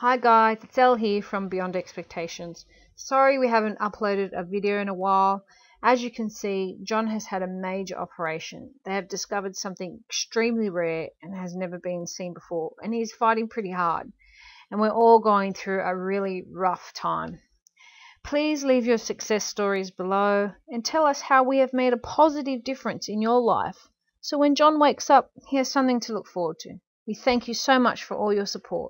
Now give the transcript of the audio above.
Hi guys, it's Elle here from Beyond Expectations. Sorry we haven't uploaded a video in a while. As you can see, Jon has had a major operation. They have discovered something extremely rare and has never been seen before, and he's fighting pretty hard. And we're all going through a really rough time. Please leave your success stories below and tell us how we have made a positive difference in your life. So when Jon wakes up, he has something to look forward to. We thank you so much for all your support.